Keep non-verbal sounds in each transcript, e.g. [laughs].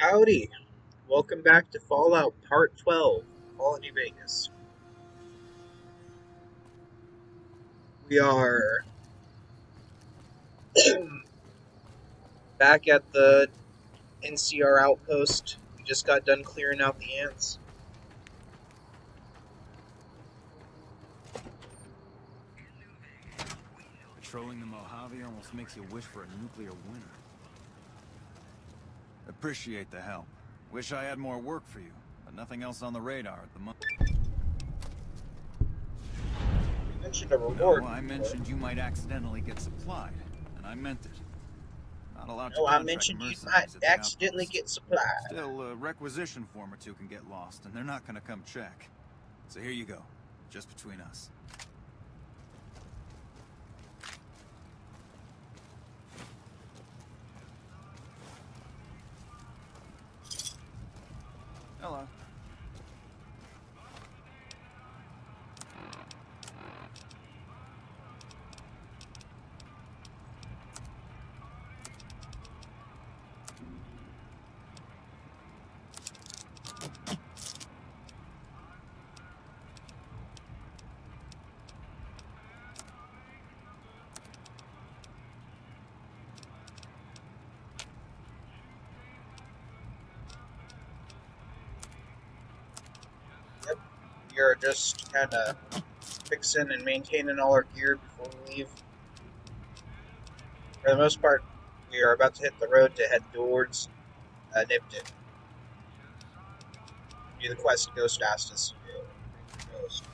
Howdy! Welcome back to Fallout Part 12, Fallout New Vegas. We are back at the NCR outpost. We just got done clearing out the ants. Patrolling the Mojave almost makes you wish for a nuclear winter. Appreciate the help. Wish I had more work for you, but nothing else on the radar at the moment. You mentioned a reward. No, I mentioned you might accidentally get supplied, and I meant it. Not allowed to No, I mentioned you might accidentally get supplied. Still, a requisition form or two can get lost, and they're not gonna come check. So here you go, just between us. We are just kind of fixing and maintaining all our gear before we leave. For the most part, we are about to hit the road to head towards uh, Nipton. Do the quest Ghost Fastest. Ghost.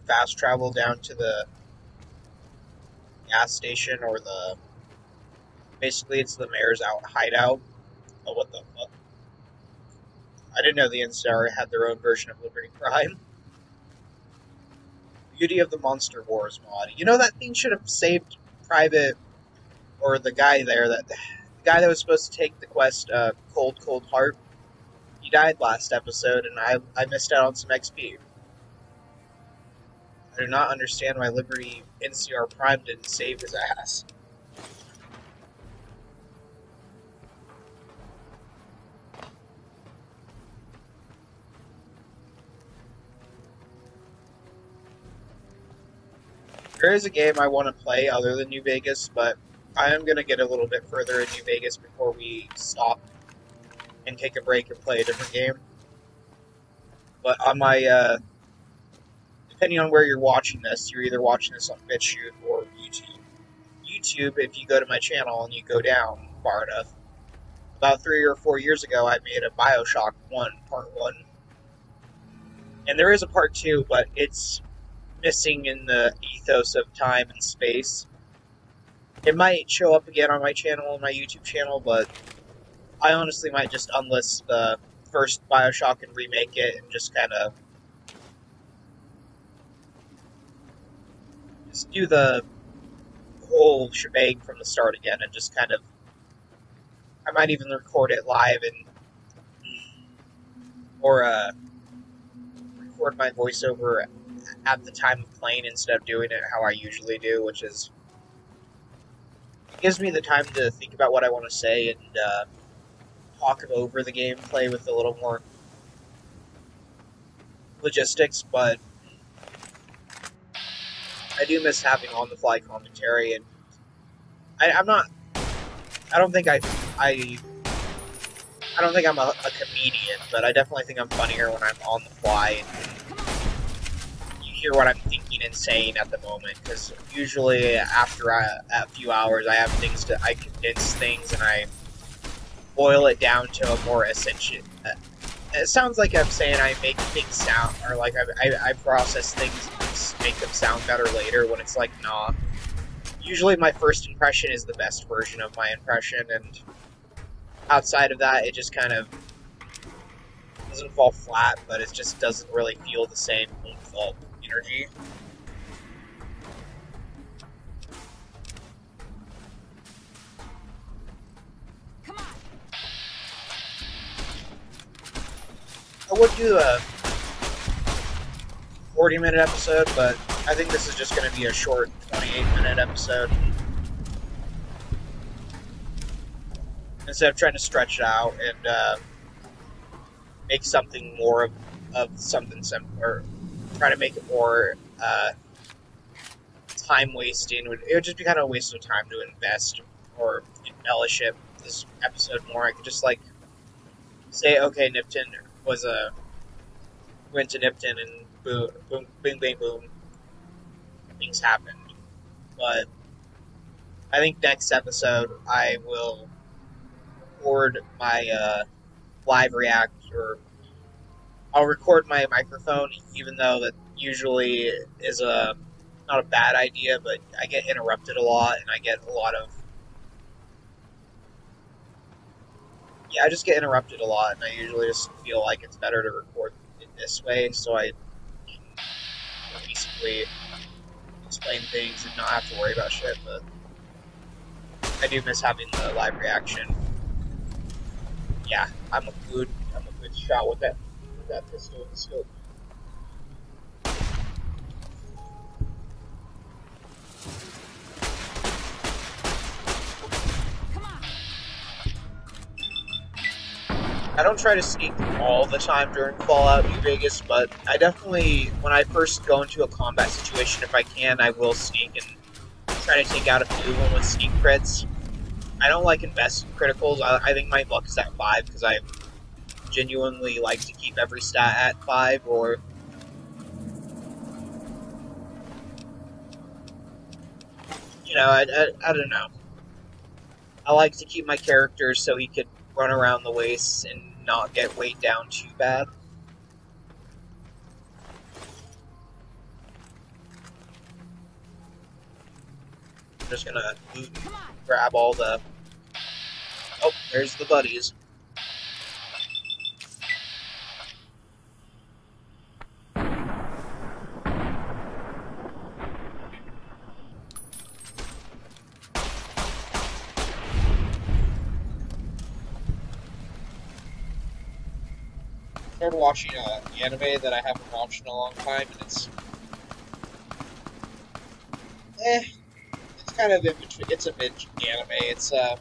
Fast travel down to the gas station or the basically it's the mayor's out hideout. Oh what the fuck. I didn't know the NCR had their own version of Liberty Prime. [laughs] Beauty of the Monster Wars mod. You know that thing should have saved Private or the guy there that the guy that was supposed to take the quest uh, Cold Cold Heart. He died last episode and I I missed out on some XP. I do not understand why Liberty NCR Prime didn't save his ass. There is a game I want to play other than New Vegas, but I am going to get a little bit further in New Vegas before we stop and take a break and play a different game. But on my uh, depending on where you're watching this, you're either watching this on BitChute or YouTube. YouTube, if you go to my channel and you go down far enough, about three or four years ago, I made a Bioshock 1, Part 1. And there is a Part 2, but it's missing in the ethos of time and space. It might show up again on my channel, my YouTube channel, but I honestly might just unlist the first Bioshock and remake it and just kind of do the whole shebang from the start again and just kind of I might even record it live and or uh, record my voiceover at the time of playing instead of doing it how I usually do, which is gives me the time to think about what I want to say and uh, talk over the gameplay with a little more logistics, but I do miss having on the fly commentary, and I, I'm not. I don't think I. I. I don't think I'm a, a comedian, but I definitely think I'm funnier when I'm on the fly and you hear what I'm thinking and saying at the moment. Because usually after a, a few hours, I have things to. I condense things and I boil it down to a more essential. Uh, it sounds like I'm saying I make things sound, or like I, I, I process things make them sound better later. When it's like, nah. Usually, my first impression is the best version of my impression, and outside of that, it just kind of doesn't fall flat, but it just doesn't really feel the same of energy. Come on. I would do a 40 minute episode, but I think this is just going to be a short 28 minute episode. Instead of trying to stretch it out and uh, make something more of, of something simple, or try to make it more uh, time wasting, it would just be kind of a waste of time to invest or embellish it this episode more. I could just like say, okay, Nipton was a went to Nipton and boom, boom, bing, bang, boom, things happen. But I think next episode I will record my uh, live react or I'll record my microphone, even though that usually is a not a bad idea, but I get interrupted a lot and I get a lot of yeah, I just get interrupted a lot, and I usually just feel like it's better to record it this way, so I basically explain things and not have to worry about shit. But I do miss having the live reaction. Yeah, I'm a good, I'm a good shot with that, with that pistol and scope. I don't try to sneak all the time during Fallout New Vegas, but I definitely, when I first go into a combat situation, if I can, I will sneak and try to take out a few one with sneak crits. I don't like invest in criticals. I, I think my luck is at 5 because I genuinely like to keep every stat at 5 or you know, I, I, I don't know. I like to keep my characters so he could run around the wastes and not get weighed down too bad. I'm just gonna grab all the... Oh, there's the buddies. Watching uh, an anime that I haven't watched in a long time, and it's eh, it's kind of in between. It's a mid anime. It's uh,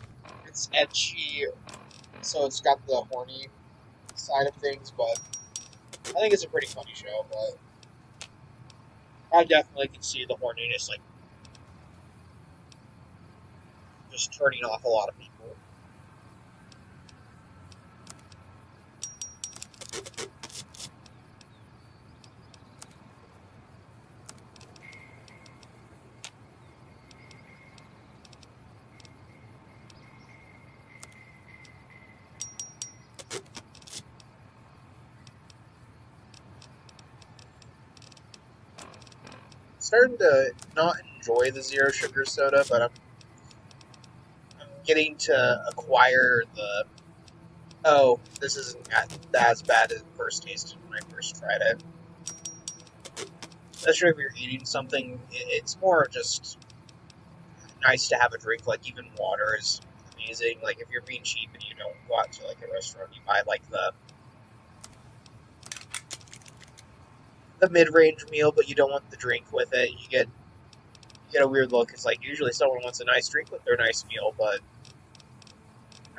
it's ecchi, so it's got the horny side of things, but I think it's a pretty funny show. But I definitely can see the horniness, like just turning off a lot of people. Starting to not enjoy the zero sugar soda, but I'm, I'm getting to acquire the. Oh, this isn't as bad as first tasted when I first tried it. Especially if you're eating something, it's more just nice to have a drink. Like even water is amazing. Like if you're being cheap and you don't go out to like a restaurant, you buy like the the mid-range meal, but you don't want the drink with it. You get you get a weird look. It's like usually someone wants a nice drink with their nice meal, but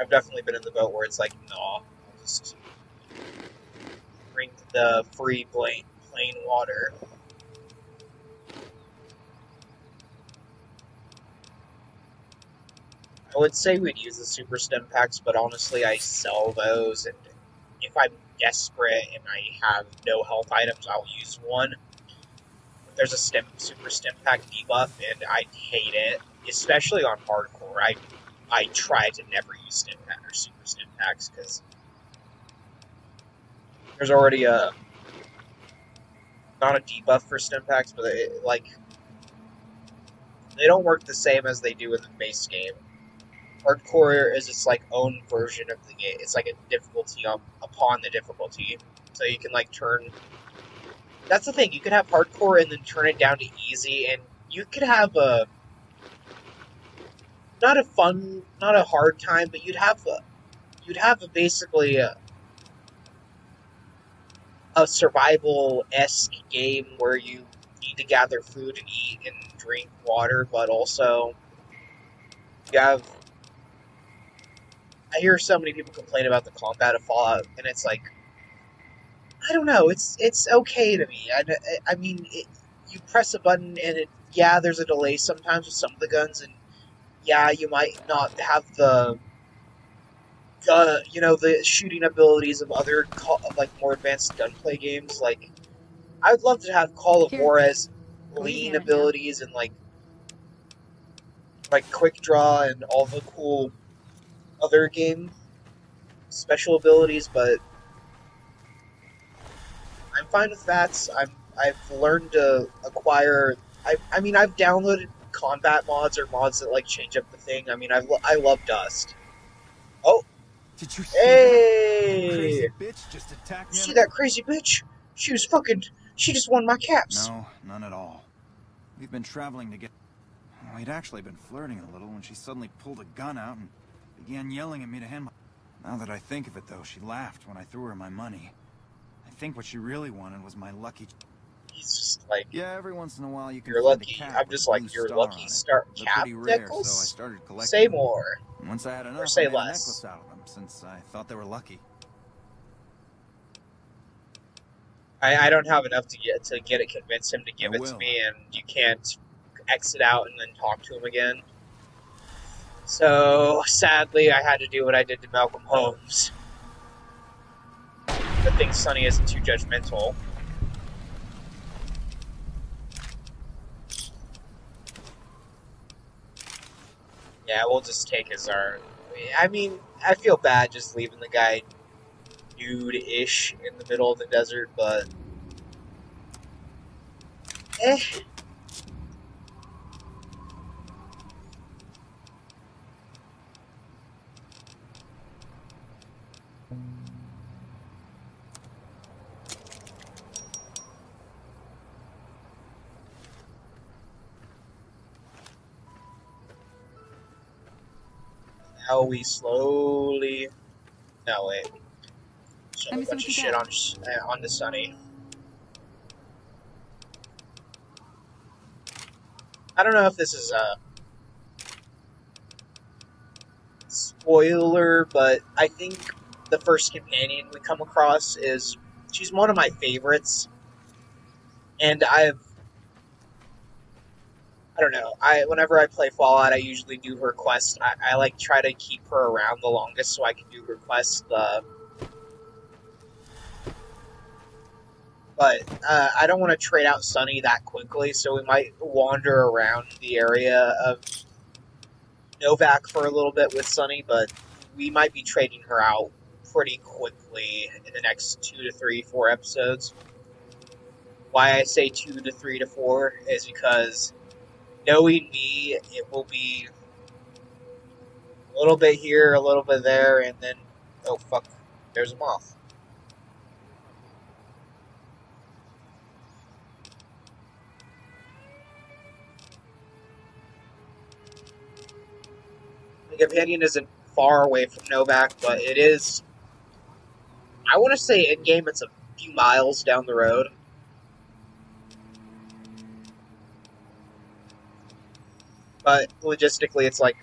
I've definitely been in the boat where it's like, no, I'll just drink the free plain plain water. I would say we'd use the super stim packs, but honestly, I sell those, and if I'm desperate and I have no health items, I'll use one. There's a stim, super stim pack debuff, and I hate it, especially on hardcore. I I try to never use stim pack or super stim packs because there's already a not a debuff for stim packs, but it, like they don't work the same as they do in the base game hardcore is its like own version of the game. It's like a difficulty up upon the difficulty, so you can like turn. That's the thing. You could have hardcore and then turn it down to easy, and you could have a not a fun, not a hard time, but you'd have a you'd have a basically a, a survival esque game where you need to gather food and eat and drink water, but also you have. I hear so many people complain about the combat of Fallout, and it's like, I don't know, it's it's okay to me. I, I mean, it, you press a button and it, yeah, there's a delay sometimes with some of the guns, and yeah, you might not have the uh, you know, the shooting abilities of other like more advanced gunplay games. Like, I would love to have Call of War as lean abilities and like like quick draw and all the cool other game special abilities, but I'm fine with that. I'm I've learned to acquire. I I mean I've downloaded combat mods or mods that like change up the thing. I mean I I love Dust. Oh, did you see hey! that? Crazy bitch just attacked me. See that crazy bitch? She was fucking. She just won my caps. No, none at all. We've been traveling to get. We'd actually been flirting a little when she suddenly pulled a gun out and began yelling at me to hand my. Now that I think of it, though, she laughed when I threw her my money. I think what she really wanted was my lucky. He's just like. Yeah, every once in a while you can. You're lucky. I'm just like your lucky star cap necklace. So I started collecting. Say more. Once I had enough, or say I made less. a necklace out of them since I thought they were lucky. I, I don't have enough to get to get it convince him to give I it will. to me, and you can't exit out and then talk to him again. So sadly, I had to do what I did to Malcolm Holmes. Good thing Sunny isn't too judgmental. Yeah, we'll just take his our. I mean, I feel bad just leaving the guy nude-ish in the middle of the desert, but eh. Now we slowly. No wait. Let a bunch of shit on uh, on the Sunny. I don't know if this is a spoiler, but I think the first companion we come across is she's one of my favorites, and I've I don't know. I whenever I play Fallout, I usually do her quest. I, I like try to keep her around the longest so I can do her quest. Uh, but uh, I don't want to trade out Sunny that quickly, so we might wander around the area of Novak for a little bit with Sunny, but we might be trading her out pretty quickly in the next two to three, four episodes. Why I say two to three to four is because knowing me, it will be a little bit here, a little bit there, and then oh fuck, there's a moth. The companion isn't far away from Novak, but it is. I want to say in game it's a few miles down the road. But logistically, it's like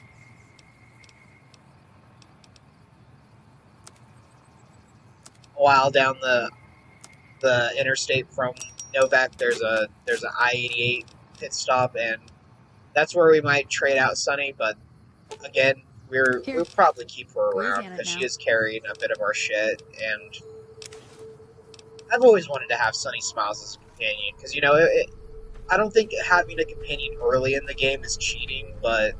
a while down the the interstate from Novak. There's a there's a I eighty eight pit stop, and that's where we might trade out Sunny. But again, we're Here. we'll probably keep her around because she is carrying a bit of our shit, and I've always wanted to have Sunny Smiles as a companion because you know it, it, I don't think having a companion early in the game is cheating, but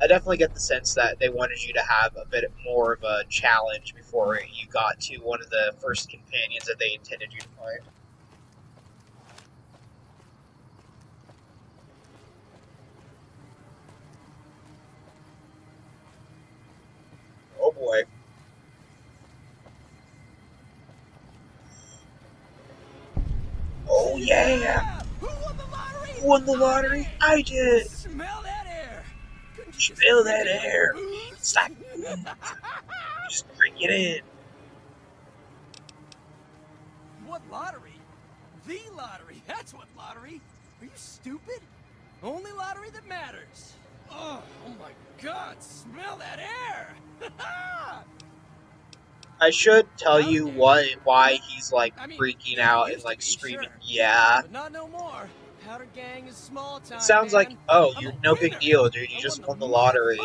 I definitely get the sense that they wanted you to have a bit more of a challenge before you got to one of the first companions that they intended you to find. Oh boy. Oh yeah! Won the lottery? I did! Smell that air! Smell that air! Stop! Just bring it in. What Lottery? The lottery. [laughs] That's what lottery. Are you stupid? Only lottery that matters. Oh, oh my god, smell that air! I should tell you what why he's like freaking out and like screaming, yeah. but not no more. Powder gang is small time. It sounds like, oh, a no big deal, dude. You just won the lottery.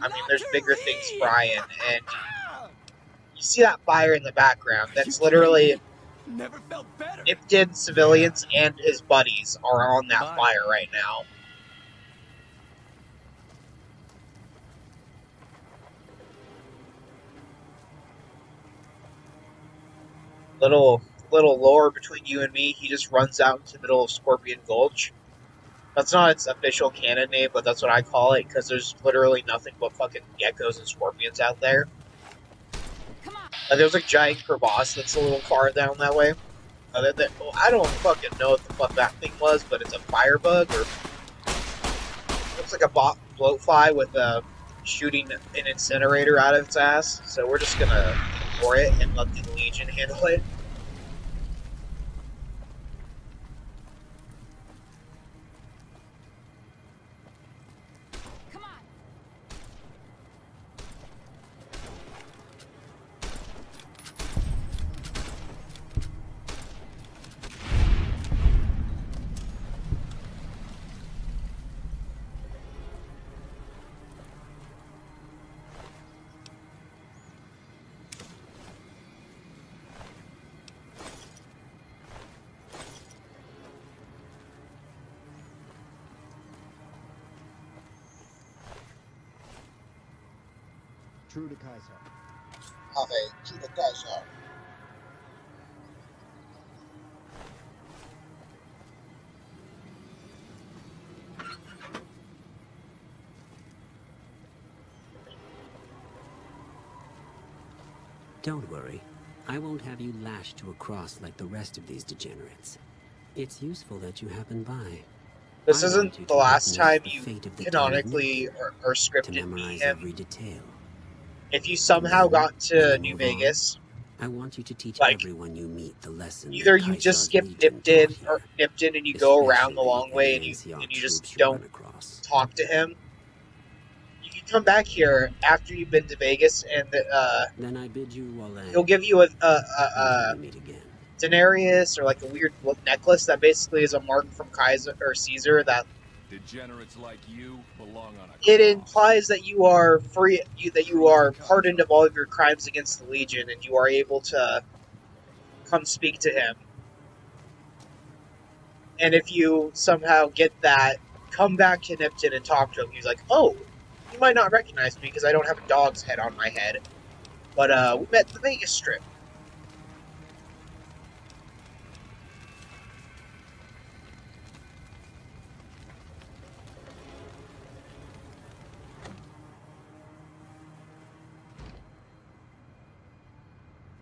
I mean, there's bigger things frying, and Ah! you see that fire in the background. That's literally? Never felt better. Nipton civilians and his buddies are on that Bye. fire right now. Little little lore between you and me, he just runs out into the middle of Scorpion Gulch. That's not its official canon name, but that's what I call it because there's literally nothing but fucking geckos and scorpions out there. Uh, there's a giant crevasse that's a little far down that way. Uh, that, that- well, I don't fucking know what the fuck that thing was, but it's a firebug or looks like a bo- bloatfly with a shooting an incinerator out of its ass. So we're just gonna ignore it and let the Legion handle it. True to Kaiser. Okay, to the Kaiser. Don't worry. I won't have you lashed to a cross like the rest of these degenerates. It's useful that you happen by This I isn't the last time you fate of the canonically Tyrant or, or to scripted meet memorize him. every detail. If you somehow got to New Vegas, I want you to teach Like, everyone you meet the lesson. either you just skip Nipton or Nipton and you go around the long way and you and you just troops you run don't across. talk to him. You can come back here after you've been to Vegas, and uh, Then I bid you well. he'll give you a, a, a, a meet again. denarius or like a weird necklace that basically is a mark from Kaiser or Caesar that Degenerates like you belong on a it implies that you are free, you, that you are pardoned of all of your crimes against the Legion, and you are able to come speak to him. And if you somehow get that, come back to Nipton and talk to him. He's like, "Oh, you might not recognize me because I don't have a dog's head on my head, but uh, we met the Vegas Strip."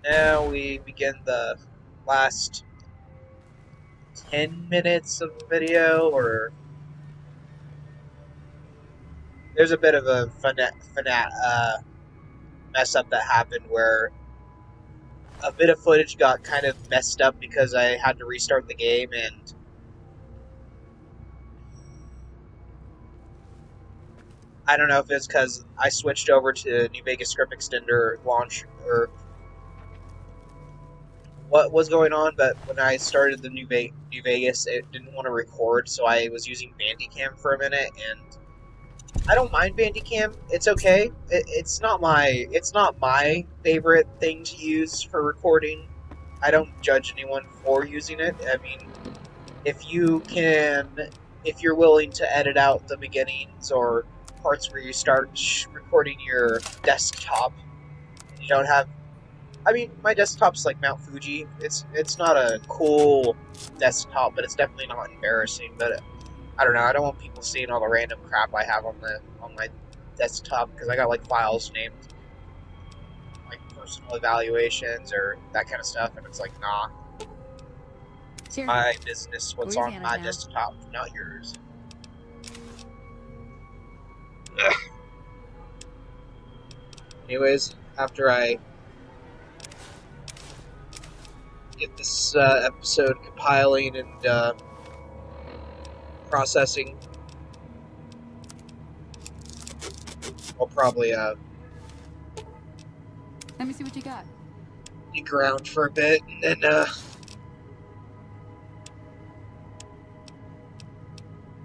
Now we begin the last 10 minutes of the video, or. There's a bit of a fana- fana- uh, mess up that happened where a bit of footage got kind of messed up because I had to restart the game and. I don't know if it's because I switched over to New Vegas Script Extender launch or what was going on, but when I started the New, Ve- New Vegas, it didn't want to record, so I was using Bandicam for a minute, and I don't mind Bandicam. It's okay. It, it's not my it's not my favorite thing to use for recording. I don't judge anyone for using it. I mean, if you can, if you're willing to edit out the beginnings or parts where you start recording your desktop, you don't have I mean, my desktop's like Mount Fuji. It's it's not a cool desktop, but it's definitely not embarrassing. But I don't know. I don't want people seeing all the random crap I have on the on my desktop because I got like files named like personal evaluations or that kind of stuff, and it's like, nah, Sure. my business, what's Where's on Hannah my now? desktop, not yours. Anyways, after I get this uh, episode compiling and uh, processing. I'll probably uh, Let me see what you got. dig around for a bit and then uh,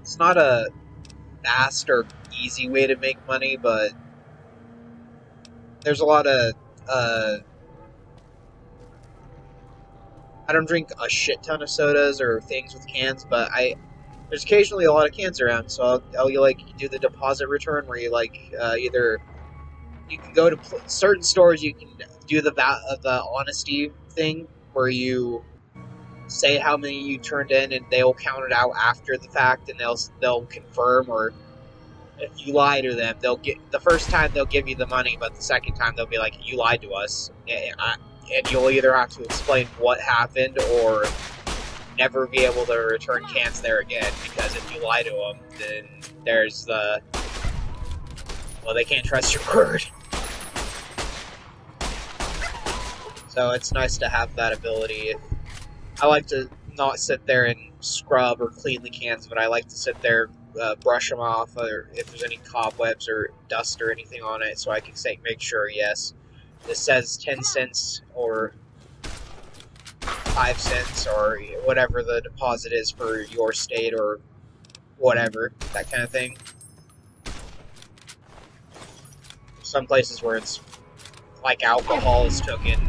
it's not a fast or easy way to make money, but there's a lot of uh, I don't drink a shit ton of sodas or things with cans, but I there's occasionally a lot of cans around, so I'll, I'll like do the deposit return where you like uh, either you can go to pl- certain stores you can do the va- uh, the honesty thing where you say how many you turned in and they'll count it out after the fact and they'll they'll confirm or if you lie to them they'll get the first time they'll give you the money but the second time they'll be like you lied to us. I, and you'll either have to explain what happened or never be able to return cans there again because if you lie to them then there's the well they can't trust your [laughs] word. So it's nice to have that ability. I like to not sit there and scrub or clean the cans, but I like to sit there, uh, brush them off, or if there's any cobwebs or dust or anything on it, so I can say make sure yes, this says ten cents or five cents or whatever the deposit is for your state or whatever that kind of thing. Some places where it's like alcohol is taken.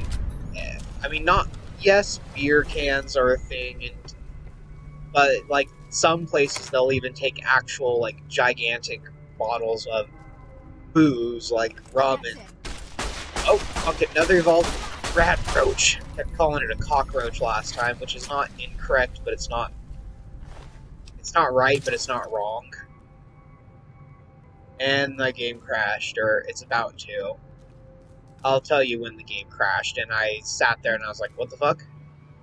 eh, I mean, not yes, beer cans are a thing, and but like some places they'll even take actual like gigantic bottles of booze, like rum and oh, fuck another evolved rad roach. Kept calling it a cockroach last time, which is not incorrect, but it's not. It's not right, but it's not wrong. And the game crashed, or it's about to. I'll tell you when the game crashed, and I sat there and I was like, what the fuck?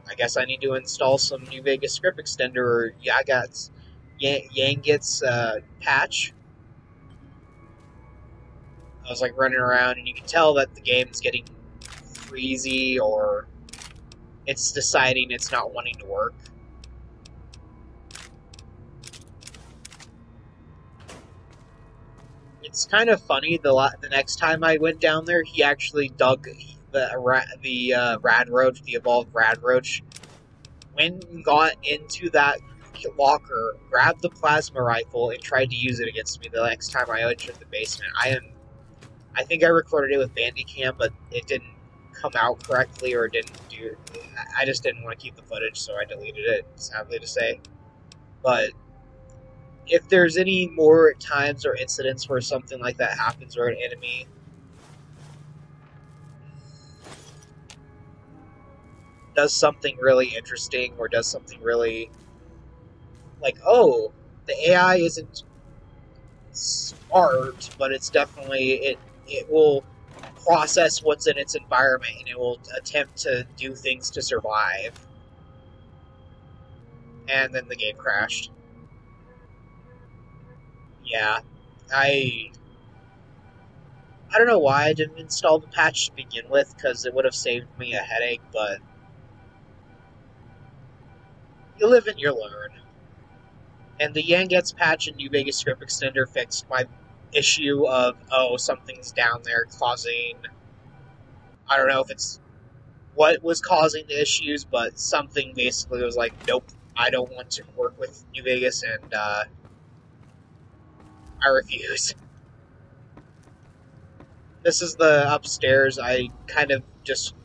I guess I need to install some New Vegas script extender or Yagat's Yang- Yangit's uh, patch. I was like running around, and you can tell that the game's getting freezy or it's deciding it's not wanting to work. It's kind of funny. The the next time I went down there, he actually dug the the uh, rad roach, the evolved rad roach. When he got into that locker, grabbed the plasma rifle and tried to use it against me. The next time I entered the basement, I am. I think I recorded it with Bandicam, but it didn't come out correctly or didn't do. I just didn't want to keep the footage, so I deleted it. Sadly to say, but if there's any more times or incidents where something like that happens where an enemy does something really interesting or does something really like oh the AI isn't smart but it's definitely it it will process what's in its environment and it will attempt to do things to survive and then the game crashed yeah, I I don't know why I didn't install the patch to begin with because it would have saved me a headache, but you live and you learn. And the Yanget's patch in New Vegas Script Extender fixed my issue of oh something's down there causing I don't know if it's what was causing the issues, but something basically was like nope, I don't want to work with New Vegas and uh I refuse. This is the upstairs. I kind of just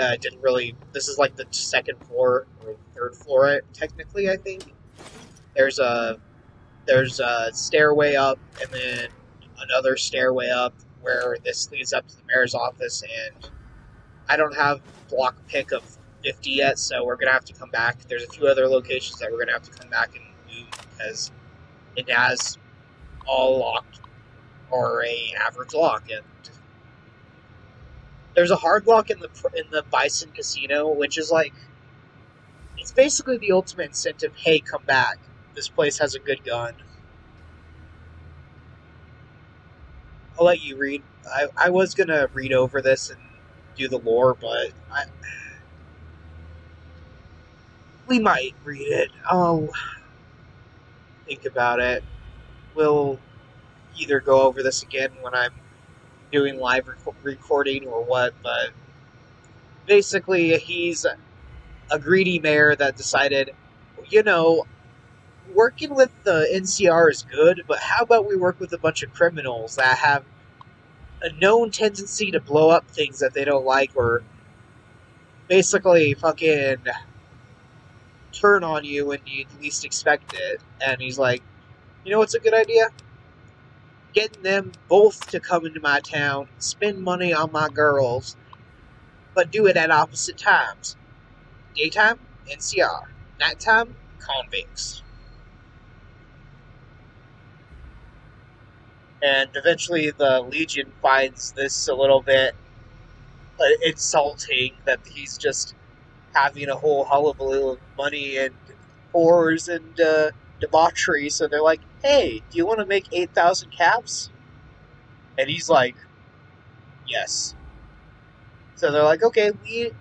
uh, didn't really. This is like the second floor or third floor, technically. I think there's a there's a stairway up, and then another stairway up where this leads up to the mayor's office. And I don't have block pick of 50 yet, so we're gonna have to come back. There's a few other locations that we're gonna have to come back and move because it has all locked or a average lock and there's a hard lock in the in the Bison Casino which is like it's basically the ultimate incentive hey come back this place has a good gun I'll let you read I, I was gonna read over this and do the lore but I we might read it. I'll think about it. We'll either go over this again when I'm doing live rec- recording or what, but basically, he's a greedy mayor that decided, you know, working with the NCR is good, but how about we work with a bunch of criminals that have a known tendency to blow up things that they don't like or basically fucking turn on you when you least expect it. And he's like, you know what's a good idea? Getting them both to come into my town, spend money on my girls, but do it at opposite times. Daytime, NCR. Nighttime, convicts. And eventually the Legion finds this a little bit uh, insulting that he's just having a whole hullabaloo of money and whores and uh, debauchery. So they're like, hey, do you want to make 8,000 caps? And he's like, yes. So they're like, okay, we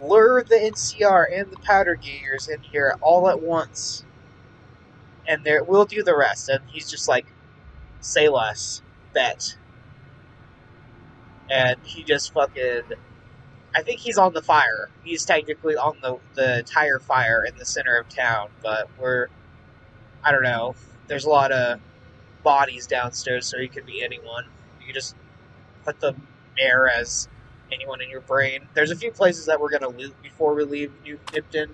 lure the NCR and the powder gangers in here all at once. And there we'll do the rest. And he's just like, say less, bet. And he just fucking I think he's on the fire. He's technically on the the tire fire in the center of town, but we're I don't know. There's a lot of bodies downstairs, so he could be anyone. You just put the mayor as anyone in your brain. There's a few places that we're gonna loot before we leave New Nipton.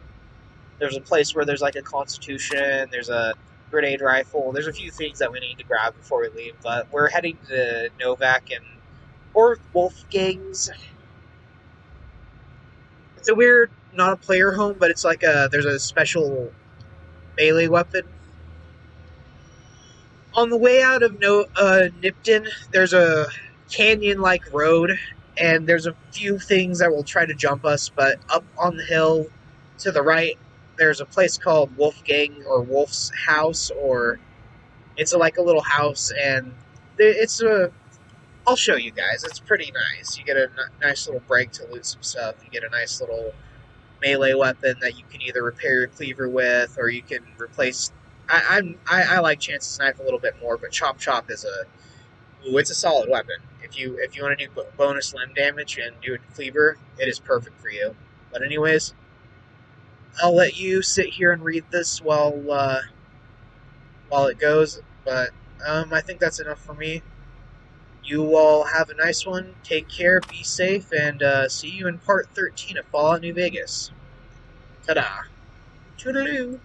There's a place where there's like a constitution. There's a grenade rifle. There's a few things that we need to grab before we leave, but we're heading to Novak and or Wolfgang's. It's a weird, not a player home, but it's like a there's a special melee weapon. On the way out of no uh, Nipton, there's a canyon-like road, and there's a few things that will try to jump us. But up on the hill to the right, there's a place called Wolfgang or Wolf's House, or it's a, like a little house, and it's a. I'll show you guys. It's pretty nice. You get a nice little break to loot some stuff. You get a nice little melee weapon that you can either repair your cleaver with, or you can replace. I, I'm I, I like Chance's knife a little bit more, but Chop Chop is a. Ooh, it's a solid weapon. If you if you want to do bonus limb damage and do a cleaver, it is perfect for you. But anyways, I'll let you sit here and read this while uh, while it goes. But um, I think that's enough for me. You all have a nice one. Take care, be safe, and uh, see you in part 13 of Fallout New Vegas. Ta da! Toodaloo!